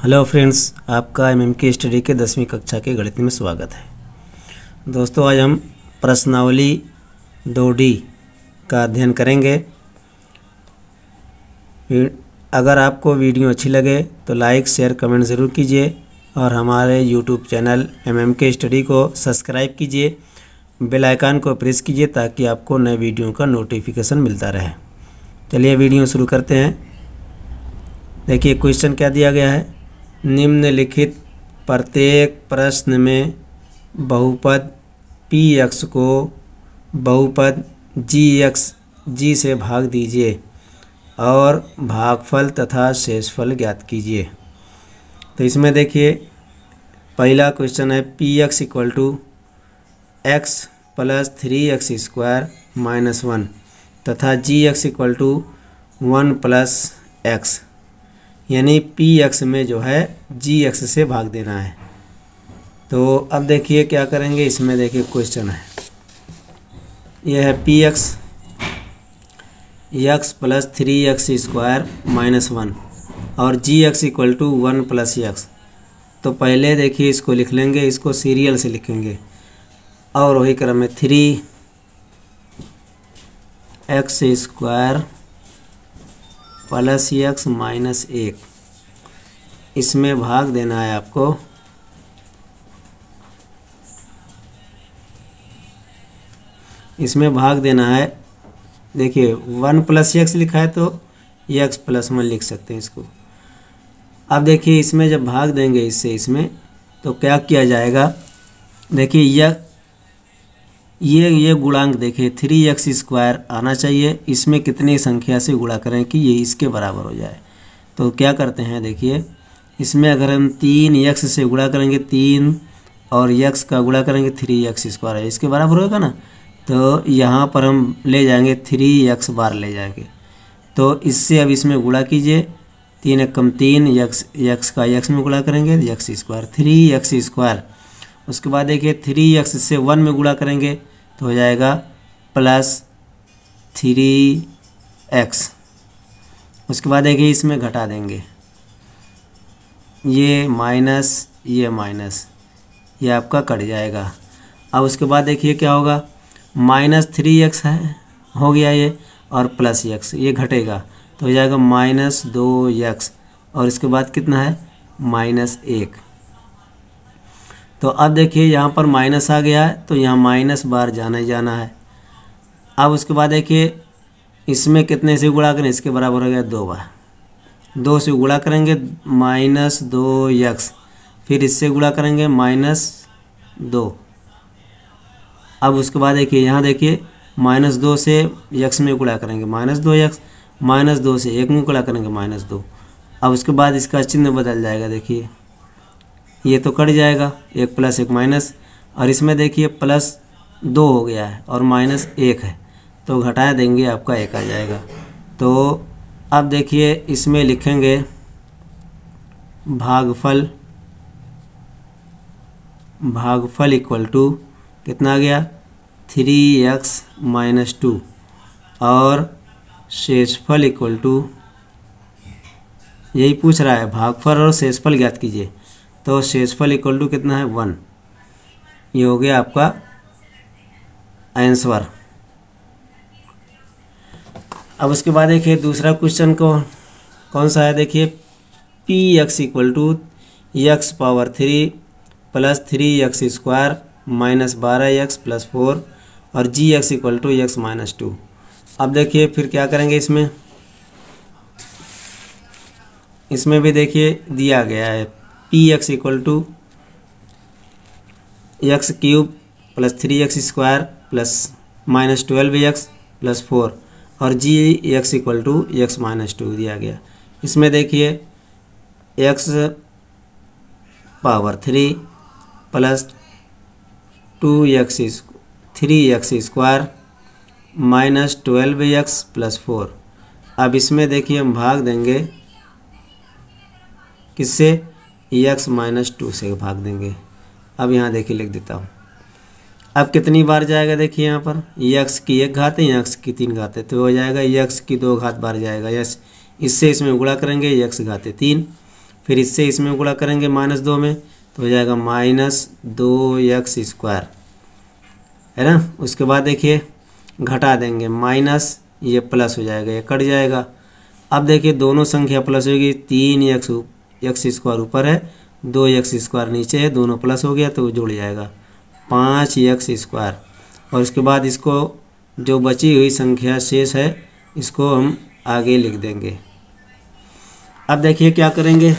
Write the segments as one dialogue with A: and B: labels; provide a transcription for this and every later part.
A: Hello friends, आपका M M K study के दसवीं कक्षा के गणित में स्वागत है। दोस्तों, आज हम प्रश्नावली दो डी का अध्ययन करेंगे। अगर आपको वीडियो अच्छी लगे तो लाइक, शेयर, कमेंट ज़रूर कीजिए और हमारे YouTube channel M M K study को सब्सक्राइब कीजिए। बेल आइकन को प्रेस कीजिए ताकि आपको नए वीडियो का नोटिफिकेशन मिलता रहे। चलिए वीडियो शुरू करते हैं। देखिए, क्वेश्चन क्या दिया गया है? निम्नलिखित प्रत्येक प्रश्न में बहुपद पी एक्स को बहुपद जी एक्स जी से भाग दीजिए और भागफल तथा शेषफल ज्ञात कीजिए। तो इसमें देखिए, पहला क्वेश्चन है P X equal to X plus three X square minus one तथा G X equal to one plus X यानी पी एक्स में जो है जी एक्स से भाग देना है। तो अब देखिए क्या करेंगे, इसमें देखिए क्वेश्चन है। यह है P X X plus three X square minus one और G X equal to one plus X तो पहले देखिए इसको लिख लेंगे, इसको सीरियल से लिखेंगे और वही क्रम में three X square plus X minus एक। इसमें भाग देना है आपको। इसमें भाग देना है। देखिए, वन प्लस एक्स लिखा है तो यक्स प्लस वन लिख सकते हैं इसको। अब देखिए, इसमें जब भाग देंगे इससे इसमें तो क्या किया जाएगा? देखिए यह ये ये गुणांक देखिए थ्री एक्स स्क्वायर आना चाहिए। इसमें कितनी संख्या से गुणा करें कि ये इसके बराबर हो जाए। तो क्या करते हैं, देखिए, इसमें अगर हम तीन एक्स से गुणा करेंगे, तीन और यक्स का गुणा करेंगे थ्री एक्स स्क्वायर है। इसके बराबर होगा ना? तो यहाँ पर हम ले जाएँगे थ्री एक्स बार ले जाएँगे। तो इससे अब इसमें गुणा कीजिए। तीन एक कम तीन यक्स यक्स का यक्स में गुणा करेंगे X square three X square उसके बाद देखिए थ्री एक्स से वन में गुणा करेंगे। तो हो जाएगा प्लस थ्री एक्स। उसके बाद देखिए इसमें घटा देंगे। ये माइनस ये माइनस, ये आपका कट जाएगा। अब उसके बाद देखिए क्या होगा। माइनस थ्री एक्स है, हो गया ये, और प्लस एक्स, ये घटेगा। तो हो जाएगा माइनस दो एक्स। और इसके बाद कितना है? माइनस एक। तो अब देखिए यहाँ पर माइनस आ गया है तो यहाँ माइनस बार जाना ही जाना है। अब उसके बाद देखिए, इसमें कितने से गुणा करें? इसके बराबर हो गया दो बार। दो से गुणा करेंगे माइनस दो यक्स, फिर इससे गुणा करेंगे माइनस दो। अब उसके बाद देखिए, यहाँ देखिए, माइनस दो से यक्स में गुणा करेंगे माइनस दो यक्स, माइनस दो से एक में गुणा करेंगे माइनस दो। अब उसके बाद इसका चिन्ह बदल जाएगा, देखिए। ये तो कट जाएगा, एक प्लस एक माइनस और इसमें देखिए प्लस दो हो गया है और माइनस एक है तो घटा देंगे, आपका एक आ जाएगा। तो अब देखिए, इसमें लिखेंगे भागफल भागफल इक्वल टू कितना आ गया? थ्री एक्स माइनस टू और शेषफल इक्वल टू यही पूछ रहा है, भागफल और शेषफल ज्ञात कीजिए। तो शेषफल इक्वल टू कितना है? वन ये हो गया आपका आंसर अब उसके बाद देखिए दूसरा क्वेश्चन को कौन सा है? देखिए P X equal to X power three plus three X square minus बारह एक्स प्लस फोर और G X equal to X minus two अब देखिए फिर क्या करेंगे इसमें? इसमें भी देखिए दिया गया है। P X equal to X cube plus three X square plus minus twelve X plus four और G X equal to X minus two दिया गया। इसमें देखिए X power three plus two X three X square minus twelve X plus four अब इसमें देखिए हम भाग देंगे, किससे? एक्स माइनस टू से भाग देंगे। अब यहाँ देखिए लिख देता हूँ। अब कितनी बार जाएगा देखिए यहाँ पर? एक्स की एक घात है एक्स की तीन घात है। तो हो जाएगा एक्स की दो घात बार जाएगा। यस इससे इसमें गुणा करेंगे एक्स घाते तीन। फिर इससे इसमें गुणा करेंगे माइनस दो में तो हो जाएगा माइनस दो एक्स स्क्वायर है ना? उसके बाद देखिए, घटा देंगे। माइनस ये प्लस हो जाएगा, ये कट जाएगा। अब देखिए दोनों संख्या प्लस होगी, तीन एक्स एक्स स्क्वायर ऊपर है, दो एक्स स्क्वायर नीचे है, दोनों प्लस हो गया तो जुड़ जाएगा। पाँच एक्स स्क्वायर और उसके बाद इसको जो बची हुई संख्या शेष है, इसको हम आगे लिख देंगे। अब देखिए क्या करेंगे।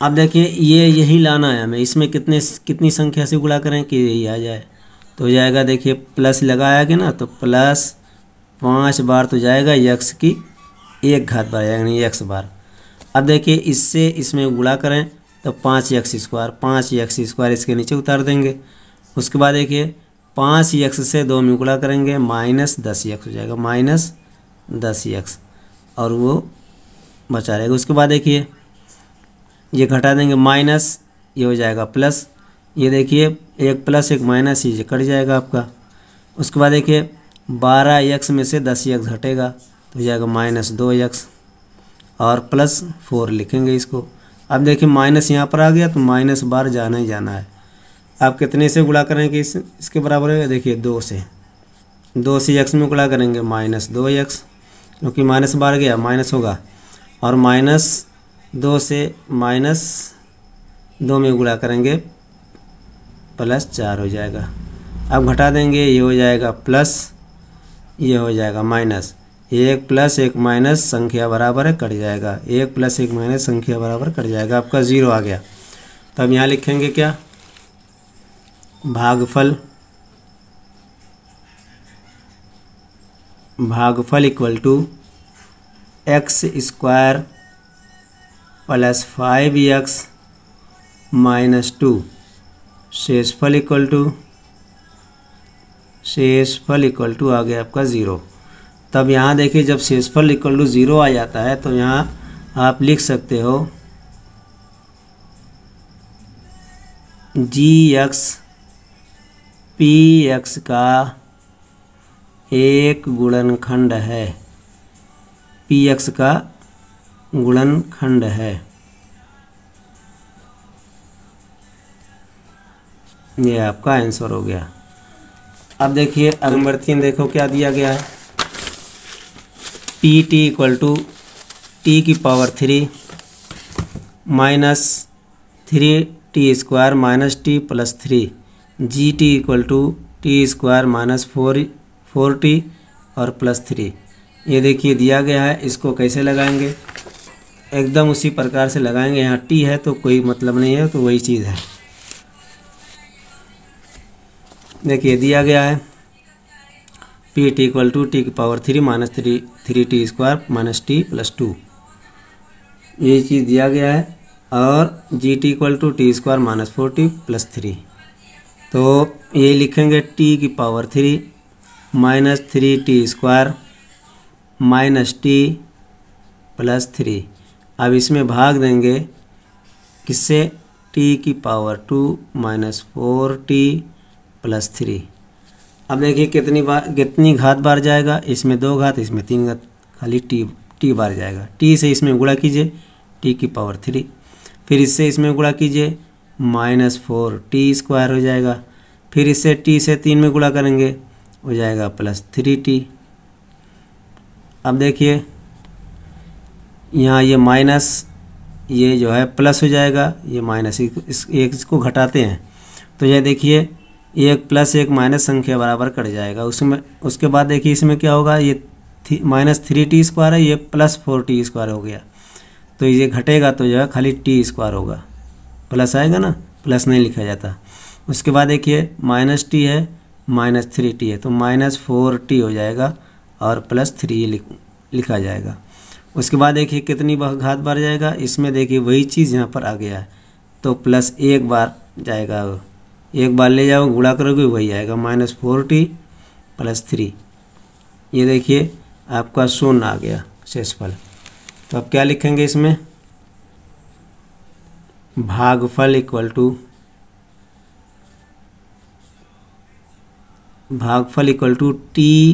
A: अब देखिए, ये यही लाना है हमें। इसमें कितने, कितनी संख्या से गुणा करें कि यही आ जाए। तो हो जाएगा, देखिए प्लस लगाया गया ना तो प्लस पाँच बार तो जाएगा यक्स की। एक घात बार यानी एक्स बार अब देखिए, इससे इसमें गुणा करें तो पाँच एक्स स्क्वायर, पाँच एक्स स्क्वायर इसके नीचे उतार देंगे। उसके बाद देखिए, पाँच एक्स से दो में गुणा करेंगे, माइनस दस एक्स हो जाएगा, माइनस दस एक्स, और वो बचा रहेगा। उसके बाद देखिए, ये घटा देंगे, माइनस, ये हो जाएगा प्लस, ये देखिए, एक प्लस, एक माइनस, ये कट जाएगा आपका। उसके बाद देखिए, बारह एक्स में से दस एक्स घटेगा तो जाएगा माइनस दो एक्स और प्लस फोर लिखेंगे इसको। अब देखिए माइनस यहाँ पर आ गया तो माइनस बार जाना ही जाना है। आप कितने से गुणा करेंगे इस, इसके बराबर है? देखिए दो से। दो से एक्स में गुणा करेंगे माइनस दो एक्स क्योंकि माइनस बार गया, माइनस होगा। और माइनस दो से माइनस दो में गुणा करेंगे, प्लस चार हो जाएगा। अब घटा देंगे, ये हो जाएगा प्लस, ये हो जाएगा माइनस। एक प्लस एक माइनस संख्या बराबर है, कट जाएगा। एक प्लस एक माइनस संख्या बराबर कट जाएगा। आपका ज़ीरो आ गया। तो अब यहाँ लिखेंगे क्या? भागफल। भागफल equal to X square plus five X minus two शेषफल equal to शेषफल इक्वल टू आ गया आपका ज़ीरो तब यहाँ देखिए जब शेषफल इक्वल टू ज़ीरो आ जाता है तो यहाँ आप लिख सकते हो जी एक्स पी एक्स का एक गुणनखंड है। पी एक्स का गुणनखंड है। ये आपका आंसर हो गया। अब देखिए अगमर्थीन देखो क्या दिया गया है। P T equal to T की power three minus three T square minus T plus three G T equal to T square minus four four T और प्लस थ्री ये देखिए दिया गया है, इसको कैसे लगाएँगे? एकदम उसी प्रकार से लगाएँगे। यहाँ टी है तो कोई मतलब नहीं है तो वही चीज़ है। देखिए, दिया गया है। P T equal to T की power three minus three three T square minus T plus two ये चीज़ दिया गया है और G T equal to T square minus four T plus three तो ये लिखेंगे टी की power three minus three T square minus T plus three अब इसमें भाग देंगे किससे? टी की power two minus four T plus three अब देखिए कितनी बार, कितनी घात बार जाएगा, इसमें दो घात, इसमें तीन घात, खाली टी टी बार जाएगा। टी से इसमें गुणा कीजिए, टी की पावर थ्री। फिर इससे इसमें गुणा कीजिए, माइनस फोर, टी स्क्वायर हो जाएगा। फिर इससे टी से तीन में गुणा करेंगे, हो जाएगा प्लस थ्री टी। अब देखिए, यहाँ ये माइनस, ये जो है प्लस हो जाएगा, ये माइनस एक इसको घटाते हैं। तो यह देखिए एक प्लस एक माइनस संख्या बराबर कट जाएगा। उसमें, उसके बाद देखिए इसमें क्या होगा? ये माइनस थ्री टी स्क्वायर है, ये प्लस फोर टी स्क्वायर हो गया। तो ये घटेगा तो जो है खाली टी स्क्वायर होगा। प्लस आएगा ना? प्लस नहीं लिखा जाता। उसके बाद देखिए माइनस टी है माइनस थ्री टी है। तो माइनस फोर टी हो जाएगा और प्लस थ्री लिख जाएगा। उसके बाद देखिए कितनी घात बार जाएगा? इसमें देखिए वही चीज़ यहाँ पर आ गया है। तो प्लस एक बार जाएगा। एक बार ले जाओ गुड़ा करोगे वही आएगा minus four T plus three ये देखिए, आपका शून्य आ गया, शेषफल। तो अब क्या लिखेंगे इसमें? भागफल इक्वल टू भागफल equal to T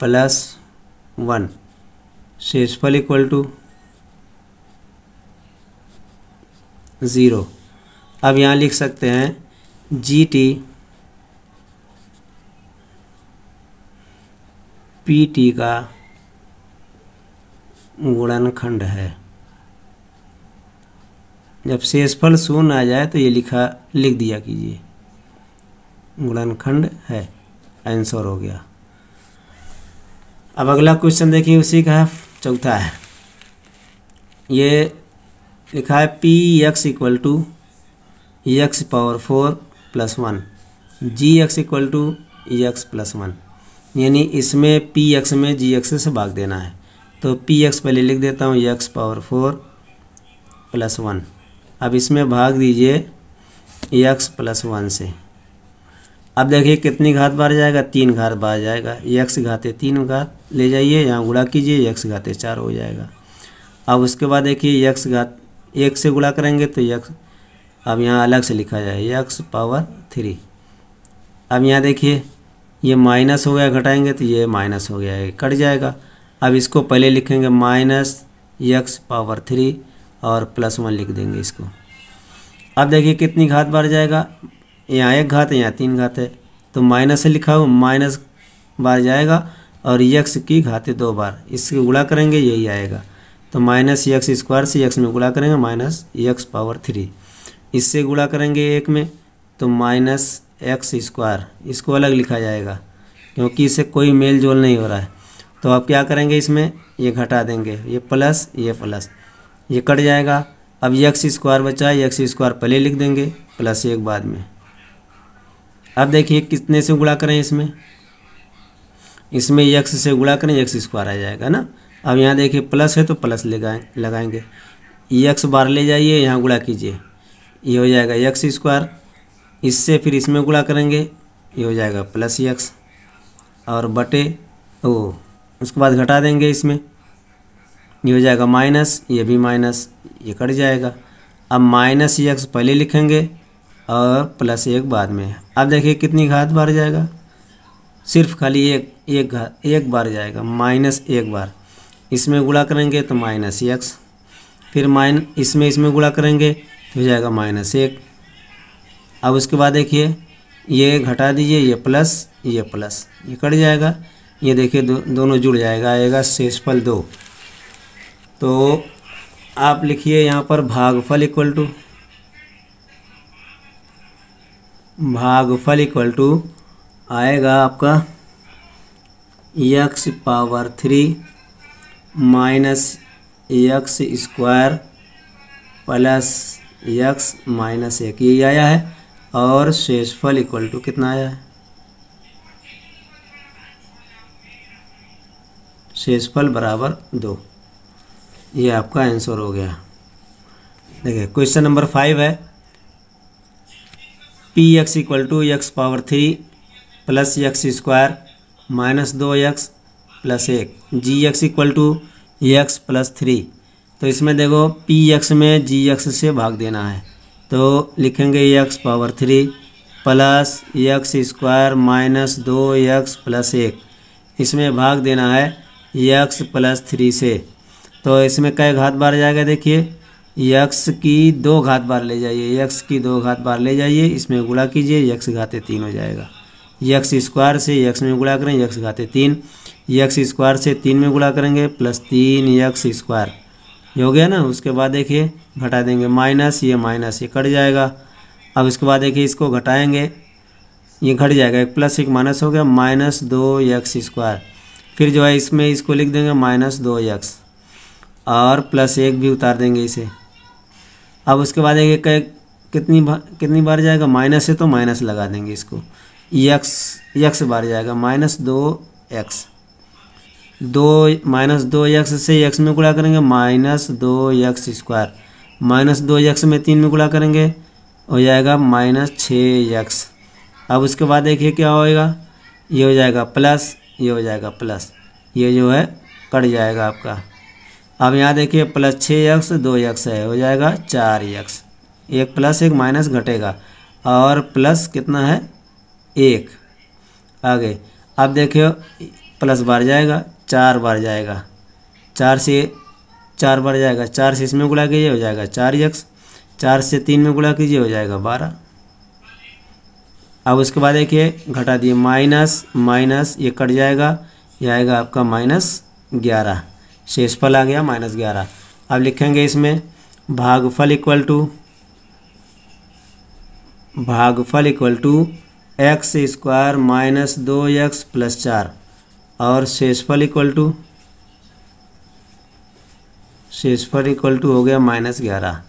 A: plus one शेषफल equal to zero अब यहाँ लिख सकते हैं जी टी पी टी का गुणनखंड है। जब शेषफल शून्य आ जाए तो ये लिखा, लिख दिया कीजिए। गुणनखंड है। आंसर हो गया। अब अगला क्वेश्चन देखिए, उसी का चौथा है। ये लिखा है P X equal to X power four plus one. G X equal to X plus one. यानी इसमें पी एक्स में जी एक्स से भाग देना है। तो पी एक्स पहले लिख देता हूँ, X power four plus one. अब इसमें भाग दीजिए एक्स प्लस वन से। अब देखिए कितनी घात बार जाएगा, तीन घात बार जाएगा। एक्स घाते तीन घात, ले जाइए, यहाँ गुड़ा कीजिए एक्स घाते चार हो जाएगा। अब उसके बाद देखिए एक्स घात एक से गुड़ा करेंगे तो एक्स अब यहाँ अलग से लिखा जाए एक्स पावर थ्री अब यहाँ देखिए, ये माइनस हो गया, घटाएँगे तो ये माइनस हो गया, ये कट जाएगा। अब इसको पहले लिखेंगे माइनस एक्स पावर थ्री और प्लस वन लिख देंगे इसको। अब देखिए कितनी घात बढ़ जाएगा। यहाँ एक घात है, यहाँ तीन घात है। तो माइनस से लिखा हो माइनस बार जाएगा और यक्स की घाते दो बार। इससे गुणा करेंगे, यही आएगा। तो माइनस यक्स स्क्वायर से यक्स में गुणा करेंगे माइनस यक्स पावर थ्री इससे गुणा करेंगे एक में तो माइनस एक्स स्क्वायर। इसको अलग लिखा जाएगा, क्योंकि इससे कोई मेल जोल नहीं हो रहा है। तो आप क्या करेंगे इसमें? ये घटा देंगे। ये प्लस ये प्लस। ये कट जाएगा। अब यक्स स्क्वायर बचा है यक्स स्क्वायर पहले लिख देंगे, प्लस एक बाद में। अब देखिए कितने से गुणा करें इसमें। इसमें यक्स से गुणा करें यक्स स्क्वायर आ जाएगा ना। अब यहाँ देखिए प्लस है तो प्लस लगाए, लगाएँगे। यक्स बार ले जाइए, यहाँ गुणा कीजिए। ये हो जाएगा यक्स स्क्वायर। इससे फिर इसमें गुणा करेंगे, ये हो जाएगा प्लस यक्स। और बटे, ओ, उसके बाद घटा देंगे इसमें। ये हो जाएगा माइनस, ये भी माइनस, ये कट जाएगा। अब माइनस यक्स पहले लिखेंगे और प्लस एक बाद में। अब देखिए कितनी घात बार जाएगा। सिर्फ़ खाली एक एक घात एक बार जाएगा, माइनस एक बार। इसमें गुणा करेंगे तो माइनस एक्स फिर माइन, इसमें इसमें गुणा करेंगे हो जाएगा माइनस एक। अब उसके बाद देखिए ये घटा दीजिए ये प्लस ये प्लस ये कट जाएगा। ये देखिए दो, दोनों जुड़ जाएगा आएगा शेषफल दो। तो आप लिखिए यहाँ पर भागफल इक्वल टू भागफल इक्वल टू आएगा आपका X power three minus X square plus X minus एक, ये आया है। और शेषफल इक्वल टू कितना आया है? शेषफल बराबर दो। ये आपका आंसर हो गया। देखिए, क्वेश्चन नंबर फाइव है। P X equal to X power three plus X square minus दो एक्स प्लस एक। G X equal to X plus three. तो इसमें देखो पी एक्स में जी एक्स से भाग देना है। तो लिखेंगे X power three plus X square minus दो एक्स प्लस एक। इसमें भाग देना है एक्स प्लस थ्री से। तो इसमें कई घात बार जाएगा देखिए? यक्स की दो घात बार ले जाइए। यक्स की दो घात बार ले जाइए। इसमें गुणा कीजिए। यक्स घाते तीन हो जाएगा। यक्स स्क्वायर से यक्स में गुणा करें। यक्स घाते तीन। यक्स स्क्वायर से तीन में गुणा करेंगे। प्लस तीन यक्स स्क्वायर ये हो गया ना, उसके बाद देखिए, घटा देंगे माइनस, ये माइनस, ये कट जाएगा। अब इसके बाद देखिए, इसको घटाएँगे, ये घट जाएगा। एक प्लस, एक माइनस हो गया, माइनस दो यक्स स्क्वायर। फिर जो है, इसमें इसको लिख देंगे माइनस दो यक्स और प्लस एक भी उतार देंगे इसे। अब उसके बाद देखिए कितनी बार कितनी बार जाएगा? माइनस है तो माइनस लगा देंगे इसको। यक्स यक्स बार जाएगा, माइनस दो एक्स। दो माइनस दो एक्स से एक्स में गुणा करेंगे माइनस दो एक्स स्क्वायर। माइनस दो एक्स में तीन में गुणा करेंगे, हो जाएगा माइनस छः एक्स अब उसके बाद देखिए क्या होएगा, ये हो जाएगा प्लस, ये हो जाएगा प्लस। ये जो है, कट जाएगा आपका। अब यहाँ देखिए प्लस छः एक्स दो एक्स है, हो जाएगा चार एक्स एक प्लस, एक माइनस घटेगा। और प्लस कितना है? एक। आगे। अब देखिए, प्लस बार जाएगा। चार बार जाएगा। चार से, चार बार जाएगा। चार से इसमें गुड़ा कीजिए, हो जाएगा चार यक्स। चार से तीन में गुणा कीजिए, हो जाएगा बारह। अब उसके बाद देखिए, घटा दिए माइनस माइनस ये कट जाएगा। ये आएगा आपका माइनस ग्यारह। शेषफल आ गया, माइनस ग्यारह। अब लिखेंगे इसमें, भागफल इक्वल टू, भागफल equal to X square minus दो एक्स प्लस चार। और शेषफल इक्वल टू शेषफल इक्वल टू हो गया माइनस ग्यारह।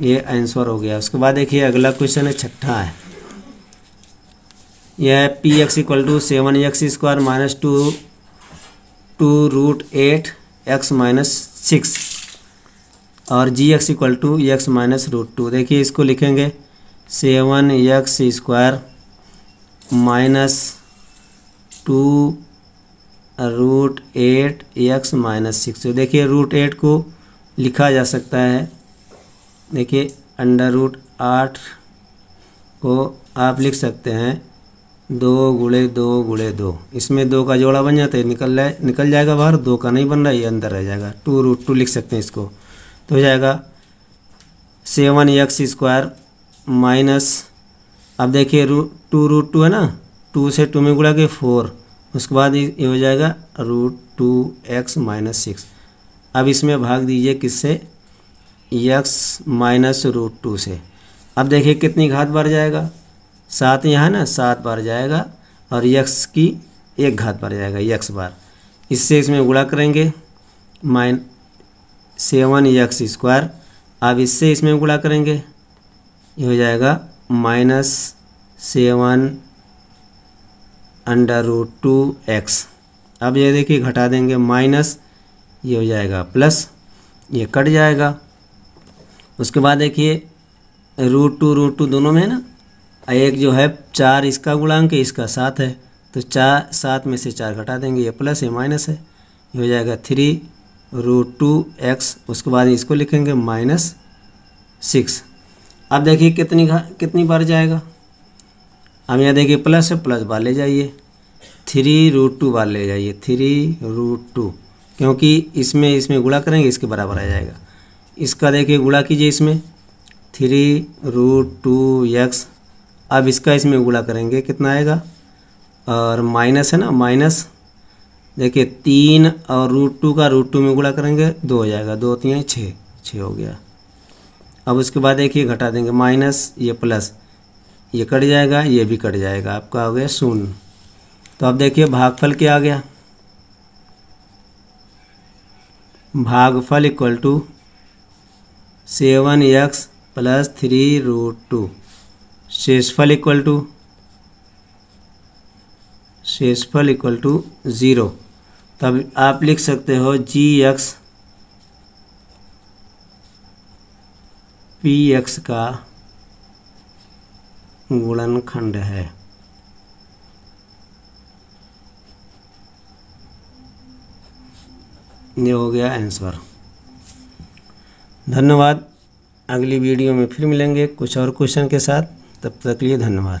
A: ये आंसर हो गया। उसके बाद देखिए, अगला क्वेश्चन है, छठा है। यह है P X equal to seven X square minus two two root eight X minus six और G X equal to X minus root two देखिए, इसको लिखेंगे seven X square minus two root eight X minus six देखिए root eight को लिखा जा सकता है। देखिए अंडर रूट आठ को आप लिख सकते हैं। दो गुड़े दो गुड़े दो। इसमें दो का जोड़ा बन जाता है, निकल जाए निकल जाएगा बाहर, दो का नहीं बन रहा, ये अंदर रह जाएगा। टू रूट टू लिख सकते हैं इसको। तो हो जाएगा सेवन एक्स स्क्वायर माइनस अब देखिए रू टू रूट टू है ना? टू से टू में गुड़ा के फोर उसके बाद ये हो जाएगा root two X minus six अब इसमें भाग दीजिए किससे? एक्स माइनस रूट टू से। अब देखिए कितनी घात बढ़ जाएगा। सात यहाँ ना, सात बार जाएगा और यक्स की एक घात बार जाएगा यक्स बार। इससे इसमें गुणा करेंगे माइन सेवन यक्स स्क्वायर अब इससे इसमें गुणा करेंगे। ये हो जाएगा minus seven under root two x अब ये देखिए घटा देंगे माइनस ये हो जाएगा प्लस ये कट जाएगा। उसके बाद देखिए रूट टू रूट टू दोनों में है ना? एक जो है चार इसका गुणांक है, इसका सात है। तो चार, सात में से चार घटा देंगे, ये प्लस है माइनस है। ये हो जाएगा थ्री रूट टू एक्स उसके बाद इसको लिखेंगे माइनस सिक्स अब देखिए कितनी कितनी बार जाएगा? अब यहाँ देखिए प्लस है प्लस बार ले जाइए। थ्री रूट टू बार ले जाइए, थ्री रूट टू। क्योंकि इसमें इसमें गुणा करेंगे, इसके बराबर आ जाएगा। इसका देखिए, गुणा कीजिए इसमें। Three root two x. अब इसका इसमें गुणा करेंगे, कितना आएगा? और माइनस है ना, माइनस। देखिए, तीन और रूट टू का रूट टू में गुणा करेंगे, दो हो जाएगा। दो, तीन, छः। छः हो गया। अब उसके बाद देखिए, घटा देंगे माइनस, ये प्लस। ये कट जाएगा, ये भी कट जाएगा। आपका हो गया शून्य। तो अब देखिए भागफल क्या आ गया? भागफल equal to seven x plus three root two. शेषफल equal to? शेषफल इक्वल टू ज़ीरो। तब आप लिख सकते हो जी एक्स पी एक्स का गुणनखंड है। ये हो गया आंसर धन्यवाद. अगली वीडियो में फिर मिलेंगे कुछ और क्वेश्चन के साथ. तब तक लिए धन्यवाद.